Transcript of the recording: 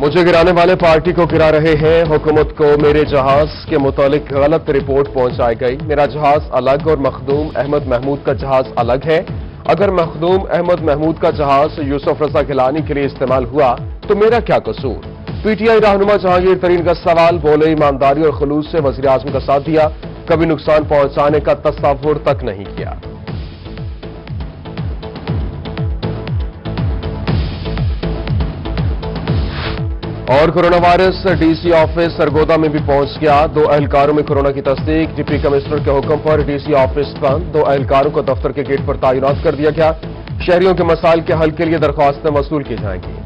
मुझे गिराने वाले पार्टी को गिरा रहे हैं। हुकूमत को मेरे जहाज़ के मुतालिक गलत रिपोर्ट पहुंचाई गई। मेरा जहाज़ अलग और मखदूम अहमद महमूद का जहाज़ अलग है। अगर मखदूम अहमद महमूद का जहाज़ यूसुफ रजा खिलानी के लिए इस्तेमाल हुआ तो मेरा क्या कसूर? पीटीआई रहनुमा जहांगीर तरीन का सवाल बोले ईमानदारी और खलूस से वजी आज़म का साथ दिया, कभी नुकसान पहुँचाने का तस्वुर तक नहीं किया। और corona virus DC office Sargodha में भी पहुँच गया। दो अहलकारों में कोरोना की तस्दीक डिप्टी कमिश्नर के हुक्म पर डीसी ऑफ़िस बंद। दो अहलकारों को दफ्तर के गेट पर तैनात कर दिया गया। शहरियों के मसाइल के हल के लिए दरख्वास्तें वसूल की जाएँगी।